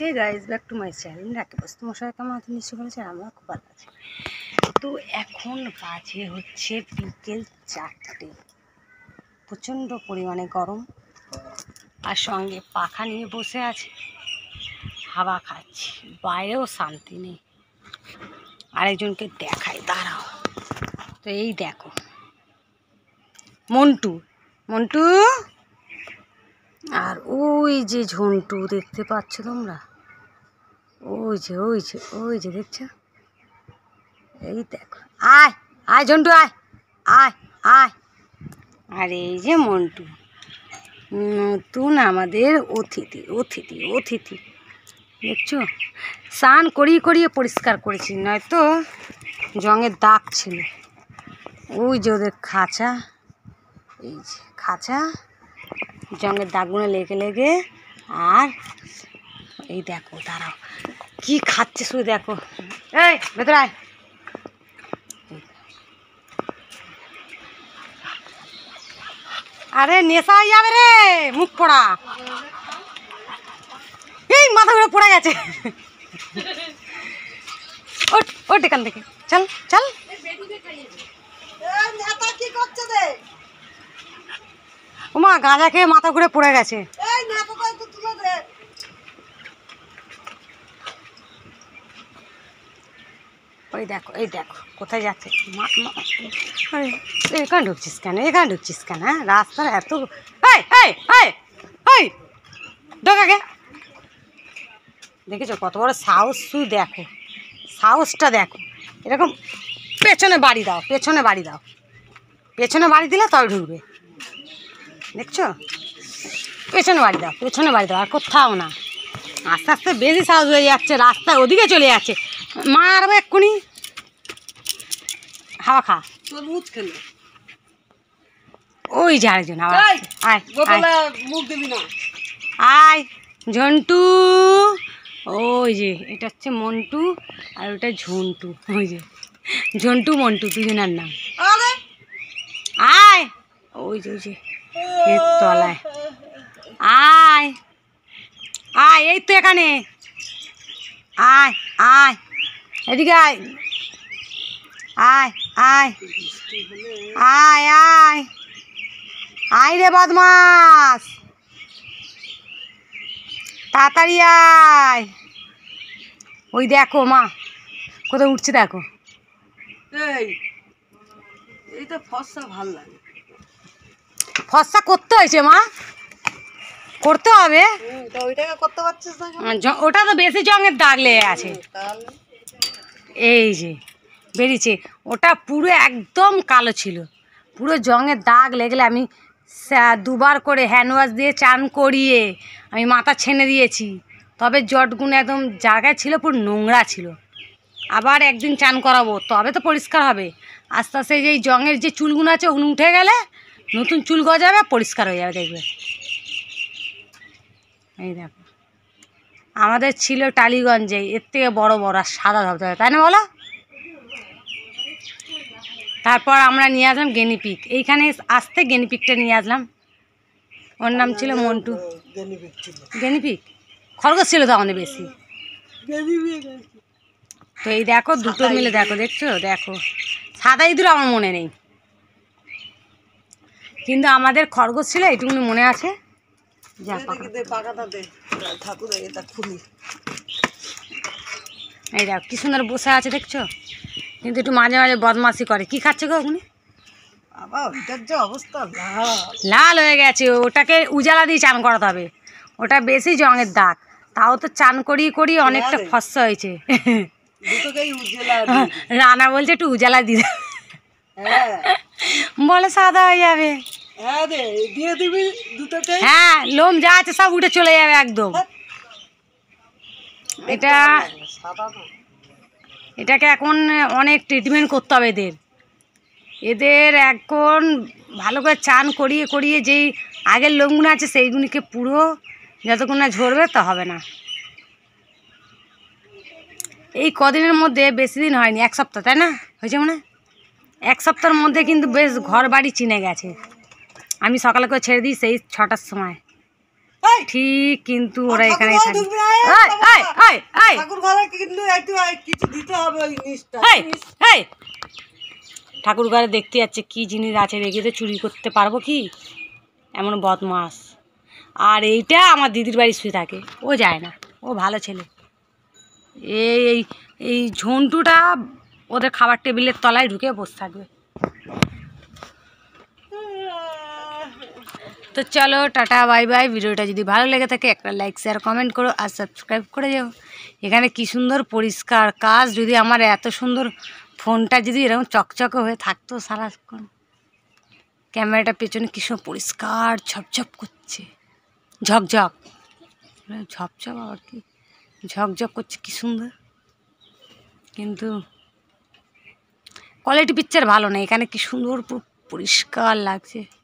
Hey guys back to my channel রাখি বস্তু মশাই কেমন আছেন নিশ্চয় বলেছেন আমরা খুব ভালো আছি। তো এখন বাজে হচ্ছে বিকেল চারটে। প্রচণ্ড পরিমাণে গরম। আর সঙ্গে পাখা নিয়ে বসে আছে। হাওয়া খাচ্ছি। বাইরেও শান্তি নেই। আরেকজনকে দেখাই, দাঁড়াও। তো এই দেখো। মন্টু মন্টু? আর ওই যে ঝন্টু দেখতে পাচ্ছ তোমরা? ওই যে ওই যে ওই যে দেখছ? এই দেখো। আয় আয় ঝন্টু, আয় আয় আয়। আর এই যে মন্টু, নতুন আমাদের অতিথি অতিথি অতিথি। দেখছ? স্নান করিয়ে করিয়ে পরিষ্কার করেছি, নয়তো জঙের দাগ ছিল। ওই যে ওদের খাঁচা, এই যে খাঁচা। জঙ্গের দাগগুলো লেগে লেগে, আর এই দেখো, দাঁড়াও, কি খাচ্ছে শুধু দেখো। এই, ভেতরে আয়। আরে, নেশা হয়ে যাবে রে, মুখ পড়া। এই মাথা ঘুরে পড়ে গেছে। ওট ওট এখান থেকে। চল চল। ওমা গাঁজা খেয়ে মাথা ঘুরে পড়ে গেছে। ওই দেখো এই দেখো কোথায় যাচ্ছে? এখানে ঢুকছিস কেন? এখানে ঢুকছিস কেন হ্যাঁ? রাস্তার এত এই এই এই এই ঢোক আগে। দেখেছ কত বড় সাহস? শুধু দেখো সাহসটা দেখো। এরকম পেছনে বাড়ি দাও পেছনে বাড়ি দাও। পেছনে বাড়ি দিলে তবে ঢুকবে। দেখছ? পেছনে বাড়ি দাও পেছনে বাড়ি দাও আর কোথাও না। আস্তে আস্তে বেশি সাহস হয়ে যাচ্ছে রাস্তা ওদিকে চলে যাচ্ছে। মারবে এক্ষুনি। হাওয়া খা। তরমুজ খেলো। ওই যে আরেকজন আবার আয় আয়, মুখ দিবি না। আয় ঝন্টু। ওই যে এটা হচ্ছে মন্টু আর ওটা ঝন্টু। ওই যে ঝন্টু মন্টু দুজনের নাম। আয়। ওই যে ওই যে, এর তলায়। আয় আয়, এই তো এখানে। আয় আয়, এদিকে আয়। আয় আয় আয় আয়। আয় রে বদমাস। তাড়াতাড়ি আয়। ওই দেখো মা, কোথায় উঠছে দেখো। এই তো ফসা ভালো লাগে। ফর্সা করতে হয়েছে মা। করতে হবে। ওটা তো বেশি জঙের দাগ লেগে আছে। এই যে বেরিয়েছে। ওটা পুরো একদম কালো ছিল। পুরো জঙের দাগ লেগলে আমি দুবার করে হ্যান্ড ওয়াশ দিয়ে চান করিয়ে আমি মাথা ছেনে দিয়েছি। তবে জটগুলো একদম জায়গায় ছিল পুরো নোংরা ছিল। আবার একদিন চান করাবো তবে তো পরিষ্কার হবে। আস্তে আস্তে যে জঙের যে চুলগুলো আছে ওগুলো উঠে গেলে নতুন চুল গজাবে, পরিষ্কার হয়ে যাবে, দেখবে। এই দেখো। আমাদের ছিল টালিগঞ্জে, এর থেকে বড় বড় আর সাদা ধবধবে, তাই না বলো? তারপর আমরা নিয়ে আসলাম গেনিপিক। এইখানে আসতে গেনিপিকটা নিয়ে আসলাম। ওর নাম ছিল মন্টু। গেনিপিক? খরগোশ ছিল তো আমাদের বেশি। তো এই দেখো, দুটো মিলে দেখো, দেখছ? দেখো। সাদা ইঁদুর আমার মনে নেই। কিন্তু আমাদের খরগোশ ছিল এইটুকুনি মনে আছে? এই দেখো কি সুন্দর বসে আছে দেখছ? কিন্তু একটু মাঝে মাঝে বদমাসি করে। কি খাচ্ছে গো অবস্থা লাল। হয়ে গেছে ওটাকে উজালা দিয়ে চান করাতে হবে। ওটা বেশি জঙের দাগ। তাও তো চান করিয়ে করি অনেকটা। ফসা হয়েছে। রানা বলছে একটু উজালা দিয়ে। হ্যাঁ। বলে সাদা হয়ে যাবে। হ্যাঁ রে দিয়ে দিবি দুটোকে? হ্যাঁ লোম যা আছে সব উঠে চলে যাবে একদম। এটা এটাকে এখন অনেক ট্রিটমেন্ট করতে হবে এদের। এদের এখন ভালো করে চান করিয়ে করিয়ে যেই আগের লোমগুলো আছে সেইগুলিকে পুরো যতক্ষণ না ঝরবে তা হবে না। এই কদিনের মধ্যে বেশি দিন হয়নি এক সপ্তাহ তাই না? হয়েছে মনে এক সপ্তাহের মধ্যে কিন্তু বেশ ঘর বাড়ি চিনে গেছে। আমি সকালে করে ছেড়ে দিই সেই ছটার সময়। ঠিক কিন্তু ওরা এখানে ঠাকুর ঘরে দেখতে যাচ্ছে কি জিনিস আছে রেখে তো চুরি করতে পারব কি? এমন বদমাস। আর এইটা আমার দিদির বাড়ি শুয়ে থাকে ও যায় না ও ভালো ছেলে। এই এই এই ঝন্টুটা ওদের খাবার টেবিলের তলায় ঢুকে বসে থাকবে। তো চলো, টাটা, বাই বাই। ভিডিওটা যদি ভালো লেগে থাকে, একটা লাইক শেয়ার কমেন্ট করো আর সাবস্ক্রাইব করে যাও। এখানে কি সুন্দর পরিষ্কার কাজ। যদি আমার এত সুন্দর ফোনটা যদি এরকম চকচকে হয়ে থাকতো সারাক্ষণ। ক্যামেরাটা পেছনে কি সুন্দর পরিষ্কার ঝপঝপ করছে। ঝকঝক। ঝপঝপ আবার কি? ঝকঝক করছে, কি সুন্দর। কিন্তু কোয়ালিটি পিকচার ভালো না। এখানে কি সুন্দর পুরো পরিষ্কার লাগছে।